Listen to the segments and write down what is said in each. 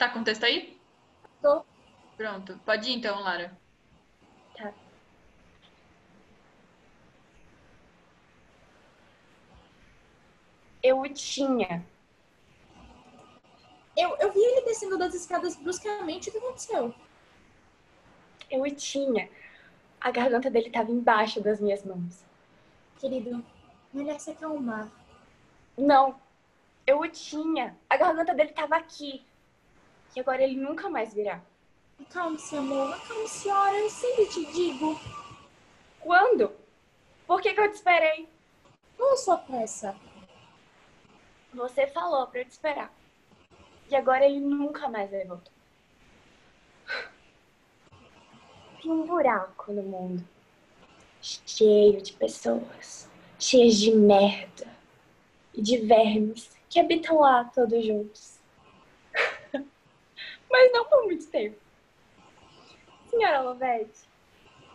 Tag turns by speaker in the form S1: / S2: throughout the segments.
S1: Tá com o texto aí?
S2: Tô.
S1: Pronto. Pode ir então, Lara.
S2: Tá. Eu o tinha.
S3: Eu, eu vi ele descendo das escadas bruscamente. O que aconteceu?
S2: Eu o tinha. A garganta dele estava embaixo das minhas mãos.
S3: Querido, melhor se acalmar.
S2: Não. Eu o tinha. A garganta dele estava aqui. E agora ele nunca mais virá.
S3: Acalme-se, amor. Acalme-se, senhora. Eu sempre te digo.
S2: Quando? Por que, que eu te esperei?
S3: Qual a sua pressa?
S2: Você falou pra eu te esperar. E agora ele nunca mais vai voltar. Tem um buraco no mundo. Cheio de pessoas. Cheias de merda. E de vermes que habitam lá todos juntos. Muito tempo. Senhora Lovete,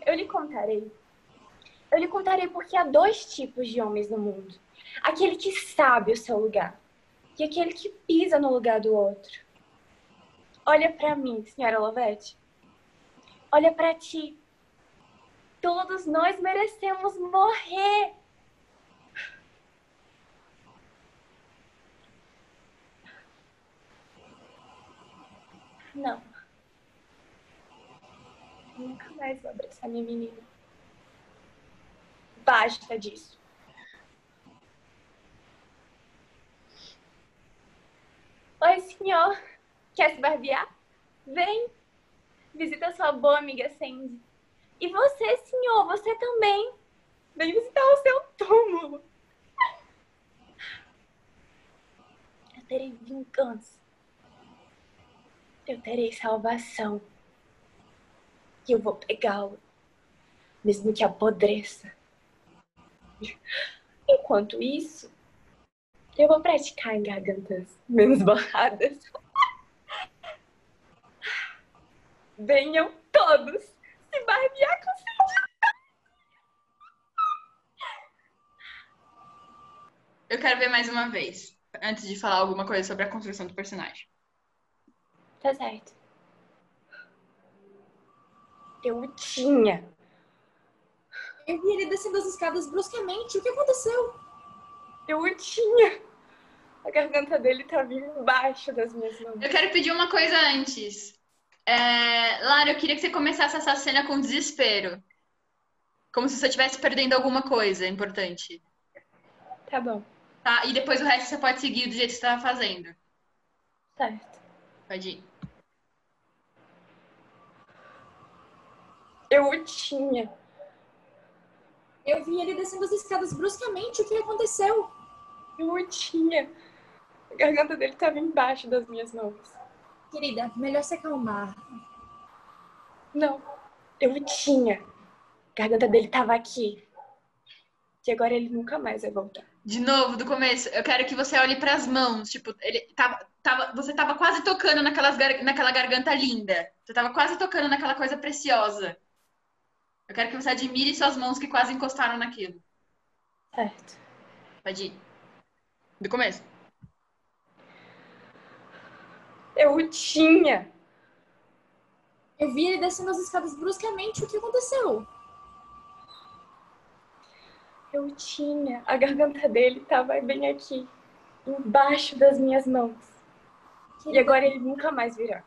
S2: eu lhe contarei. Eu lhe contarei porque há dois tipos de homens no mundo aquele que sabe o seu lugar e aquele que pisa no lugar do outro. Olha para mim, senhora Lovete. Olha para ti. Todos nós merecemos morrer. Não. Nunca mais vou abraçar minha menina. Basta disso. Oi, senhor. Quer se barbear? Vem. Visita sua boa amiga Sandy. E você, senhor, você também. Vem visitar o seu túmulo. Eu terei vingança. Eu terei salvação. E eu vou pegá-lo, mesmo que apodreça. Enquanto isso, eu vou praticar em gargantas menos borradas. Venham todos se barbear com
S1: Eu quero ver mais uma vez, antes de falar alguma coisa sobre a construção do personagem.
S2: Tá certo. Eu tinha.
S3: Eu vi ele descendo as escadas bruscamente. O que aconteceu?
S2: Eu tinha. A garganta dele tava embaixo das minhas mãos.
S1: Eu quero pedir uma coisa antes. É... Lara, eu queria que você começasse essa cena com desespero. Como se você estivesse perdendo alguma coisa importante.
S2: Tá bom.
S1: Tá? E depois o resto você pode seguir do jeito que você estava fazendo.
S2: Certo.
S1: Pode ir.
S2: Eu tinha.
S3: Eu vi ele descendo as escadas bruscamente. O que aconteceu?
S2: Eu tinha. A garganta dele tava embaixo das minhas mãos.
S3: Querida, melhor se acalmar.
S2: Não, eu tinha. A garganta dele tava aqui. E agora ele nunca mais vai voltar.
S1: De novo, do começo, eu quero que você olhe para as mãos. Tipo, ele tava, tava, você tava quase tocando naquelas, naquela garganta linda. Você tava quase tocando naquela coisa preciosa. Eu quero que você admire suas mãos que quase encostaram naquilo.
S2: Certo.
S1: Pode ir. Do começo.
S2: Eu tinha.
S3: Eu vi ele descendo as escadas bruscamente. O que aconteceu?
S2: Eu tinha. A garganta dele tava bem aqui. Embaixo das minhas mãos. E
S3: Querida,
S2: agora ele nunca mais virá.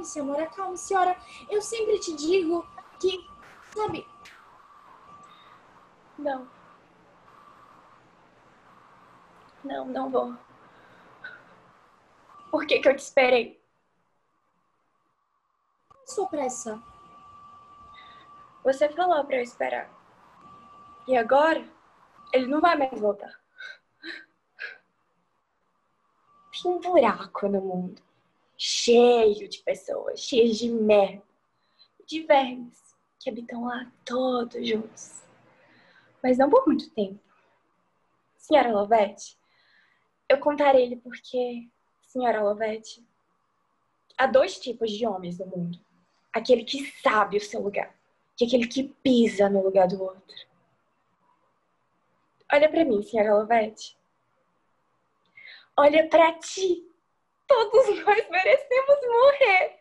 S3: Acalme-se, amor. Acalme-se, senhora. Eu sempre te digo que, sabe,
S2: Não. Não, não vou. Por que que eu te esperei?
S3: sua pressa?
S2: Você falou pra eu esperar. E agora, ele não vai mais voltar. Tem um buraco no mundo. Cheio de pessoas, cheias de merda. De vermes que habitam lá todos juntos. Mas não por muito tempo. Senhora Lovete, eu contarei ele porque, senhora Lovete, há dois tipos de homens no mundo. Aquele que sabe o seu lugar e aquele que pisa no lugar do outro. Olha pra mim, senhora Lovete. Olha para ti. Todos nós merecemos morrer.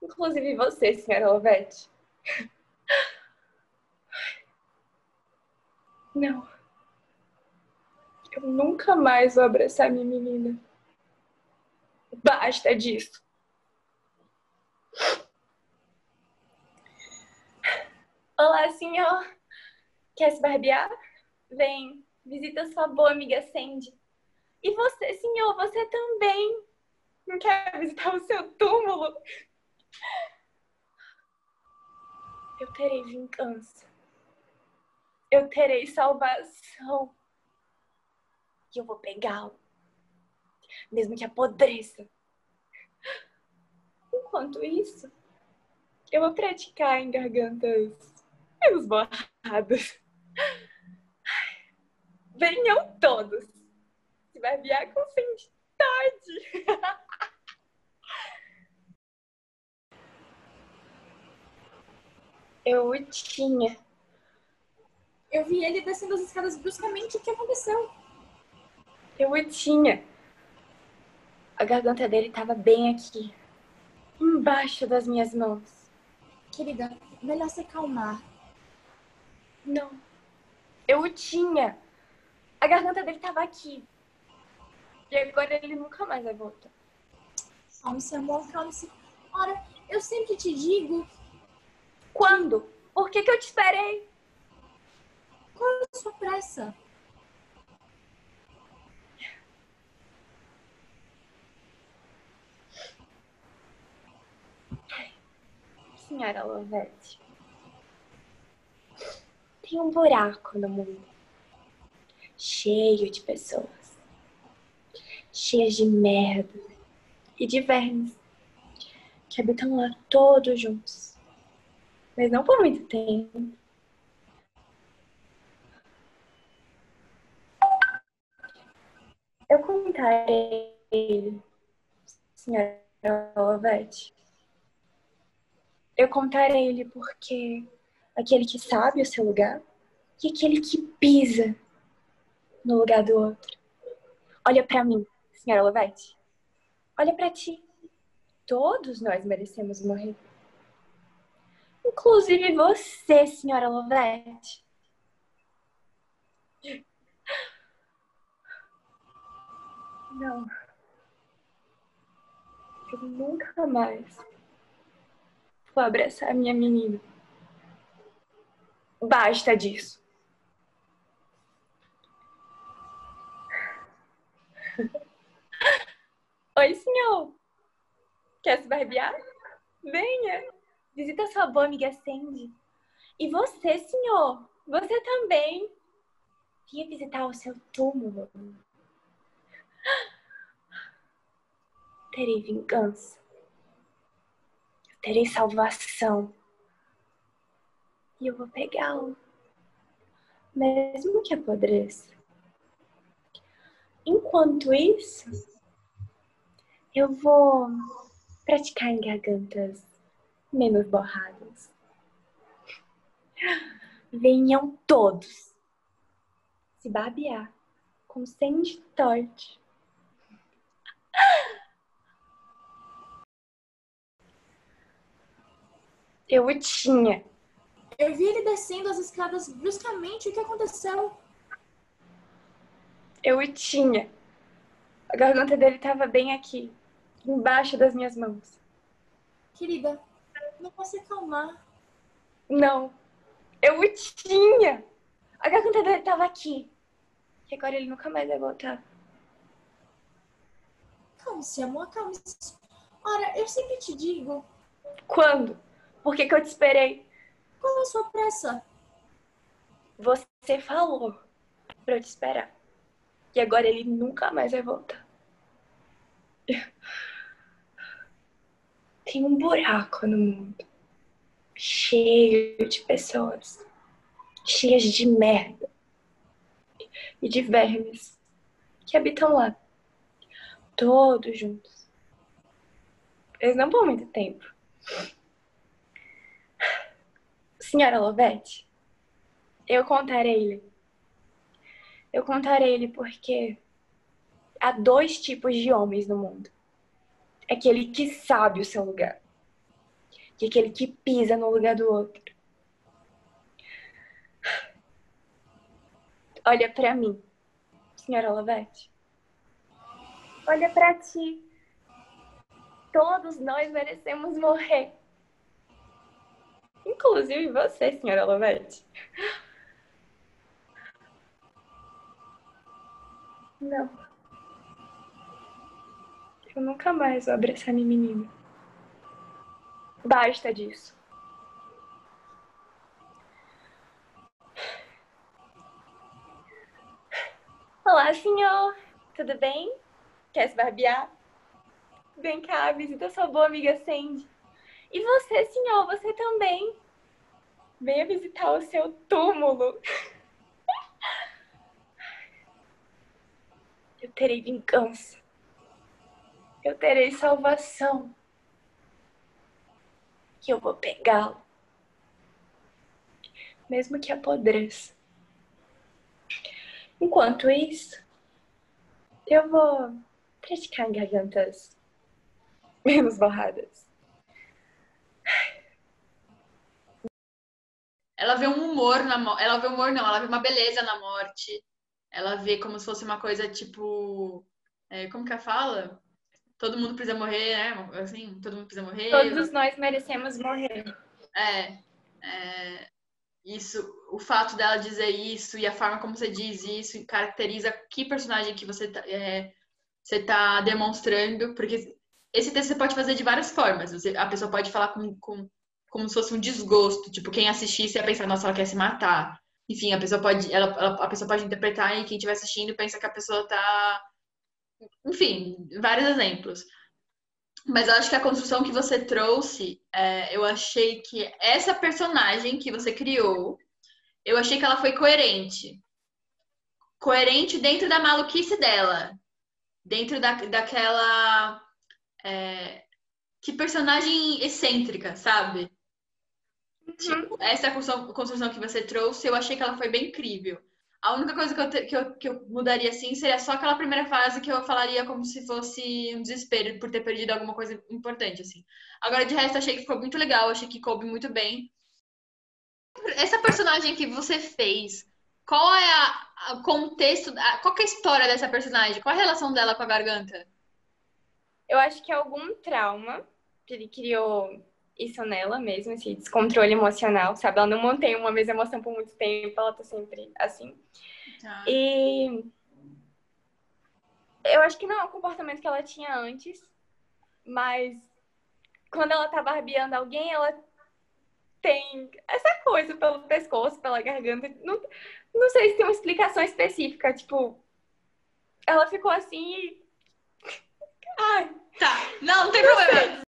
S2: Inclusive você, senhora Lovete. Não. Eu nunca mais vou abraçar minha menina. Basta disso. Olá, senhor. Quer se barbear? Vem, visita sua boa amiga Sandy. E você, senhor, você também. Não quer visitar o seu túmulo? Eu terei vingança. Eu terei salvação. E eu vou pegá-lo. Mesmo que apodreça. Enquanto isso, eu vou praticar em gargantas menos borradas. Venham todos. Se barbear com santidade. Eu tinha.
S3: Eu vi ele descendo as escadas bruscamente. O que aconteceu?
S2: Eu tinha. A garganta dele estava bem aqui. Embaixo das minhas mãos.
S3: Querida, melhor se acalmar.
S2: Não. Eu o tinha. A garganta dele estava aqui. E agora ele nunca mais vai voltar.
S3: Calme-se, amor, calme-se. Ora, eu sempre te digo.
S2: Quando? Por que, que eu te esperei?
S3: Qual é a sua pressa?
S2: Senhora Lovete, tem um buraco no mundo cheio de pessoas, cheias de merda e de vermes que habitam lá todos juntos, mas não por muito tempo. Eu contarei senhora Lovete. Eu contarei ele porque aquele que sabe o seu lugar e aquele que pisa no lugar do outro. Olha para mim, senhora Lovete. Olha para ti. Todos nós merecemos morrer. Inclusive você, senhora Lovete. Não. Eu nunca mais vou abraçar minha menina. Basta disso. Oi, senhor. Quer se barbear? Venha. Visita sua boa amiga Sandy. E você, senhor? Você também. Vinha visitar o seu túmulo. Terei vingança. Terei salvação. E eu vou pegá-lo. Mesmo que apodreça. Enquanto isso, eu vou praticar em gargantas menos borradas. Venham todos se barbear com Sandy Torte. Eu o tinha.
S3: Eu vi ele descendo as escadas bruscamente. O que aconteceu?
S2: Eu o tinha. A garganta dele estava bem aqui, embaixo das minhas mãos.
S3: Querida, não posso acalmar.
S2: Não, eu o tinha. A garganta dele estava aqui. E agora ele nunca mais vai voltar.
S3: Calme-se, amor, calme-se. Ora, eu sempre te digo.
S2: Quando? Por que, que eu te esperei?
S3: Qual a sua pressa?
S2: Você falou pra eu te esperar. E agora ele nunca mais vai voltar. Tem um buraco no mundo cheio de pessoas cheias de merda e de vermes que habitam lá, todos juntos. Eles não por muito tempo. Senhora Lovete, eu contarei ele. Eu contarei ele porque há dois tipos de homens no mundo. Aquele que sabe o seu lugar e aquele que pisa no lugar do outro. Olha para mim, senhora Lovete. Olha para ti. Todos nós merecemos morrer. Inclusive você, senhora Lovete. Não. Eu nunca mais vou abraçar minha menina. Basta disso. Olá, senhor. Tudo bem? Quer se barbear? Vem cá, visita sua boa amiga Sandy. E você, senhor, você também. Venha visitar o seu túmulo. Eu terei vingança. Eu terei salvação. Que eu vou pegá-lo. Mesmo que apodreça. Enquanto isso, eu vou praticar gargantas menos borradas.
S1: Ela vê um humor na morte. Ela vê humor, não, ela vê uma beleza na morte. Ela vê como se fosse uma coisa tipo. É, como que ela fala? Todo mundo precisa morrer, né? Assim, todo mundo precisa morrer.
S2: Todos nós merecemos morrer.
S1: É, é, isso, o fato dela dizer isso e a forma como você diz isso caracteriza que personagem que você tá, é, você tá demonstrando, porque esse texto você pode fazer de várias formas. Você, a pessoa pode falar com, com, como se fosse um desgosto, tipo, quem assistisse ia pensar, nossa, ela quer se matar. Enfim, a pessoa pode, ela, a pessoa pode interpretar e quem estiver assistindo pensa que a pessoa tá. Enfim, vários exemplos. Mas eu acho que a construção que você trouxe, é, eu achei que essa personagem que você criou, eu achei que ela foi coerente. Coerente dentro da maluquice dela. Dentro da, daquela. É, que personagem excêntrica, sabe? Uhum. Tipo, essa construção, construção que você trouxe, eu achei que ela foi bem incrível. A única coisa que eu, te, que, eu, que eu mudaria assim seria só aquela primeira fase que eu falaria como se fosse um desespero por ter perdido alguma coisa importante, assim. Agora, de resto, achei que ficou muito legal, achei que coube muito bem. Essa personagem que você fez, qual é o contexto, a, qual é a história dessa personagem? Qual a relação dela com a garganta?
S2: Eu acho que é algum trauma que ele criou isso nela mesmo, esse descontrole emocional, sabe? Ela não mantém uma mesma emoção por muito tempo, ela tá sempre assim. Tá. E eu acho que não é um comportamento que ela tinha antes, mas quando ela tá barbeando alguém, ela tem essa coisa pelo pescoço, pela garganta. Não, não sei se tem uma explicação específica, tipo, ela ficou assim e.
S1: Ai. Tá, não, não tem não problema. Sei.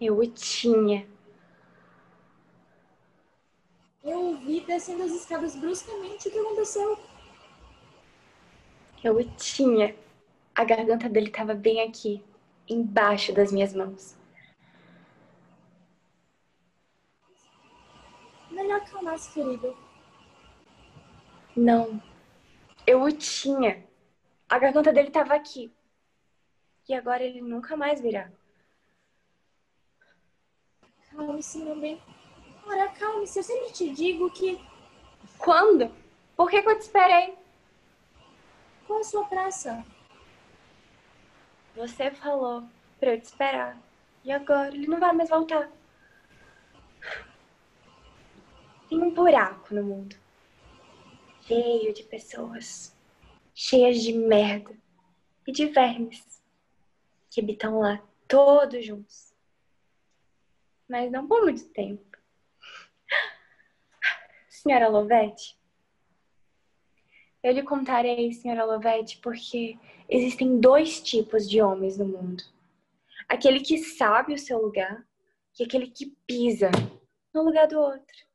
S2: Eu o tinha.
S3: Eu ouvi descendo as escadas bruscamente. O que aconteceu?
S2: Eu tinha. A garganta dele estava bem aqui, embaixo das minhas mãos.
S3: Melhor acalmar-se, querido.
S2: Não. Eu o tinha. A garganta dele estava aqui. E agora ele nunca mais virá.
S3: Calme-se, meu bem. Ora, calme-se. Eu sempre te digo que.
S2: Quando? Por que, que eu te esperei?
S3: Qual a sua pressa?
S2: Você falou pra eu te esperar. E agora? Ele não vai mais voltar. Tem um buraco no mundo. Cheio de pessoas. Cheias de merda. E de vermes. Que habitam lá, todos juntos mas não por muito tempo. Senhora Lovete, eu lhe contarei, senhora Lovete, porque existem dois tipos de homens no mundo. Aquele que sabe o seu lugar e aquele que pisa no lugar do outro.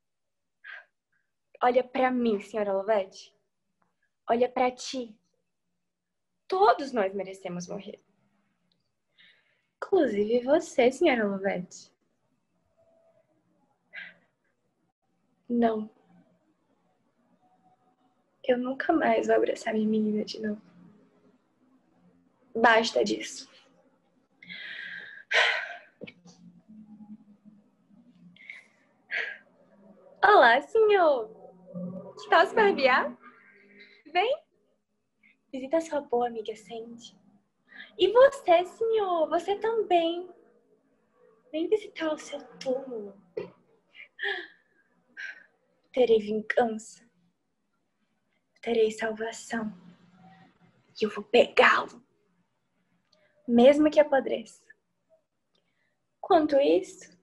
S2: Olha para mim, senhora Lovete. Olha para ti. Todos nós merecemos morrer. Inclusive você, senhora Lovete. Não. eu nunca mais vou abraçar minha menina de novo. Basta disso. Olá, senhor. Tal se barbear? Vem. Visita sua boa amiga Sandy. E você, senhor, você também. Vem visitar o seu túmulo. Terei vingança. Terei salvação. E eu vou pegá-lo. Mesmo que apodreça. Quanto isso,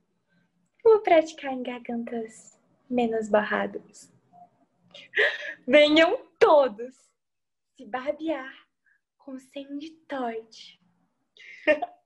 S2: vou praticar em gargantas menos barradas. Venham todos se barbear com Sandy Todd.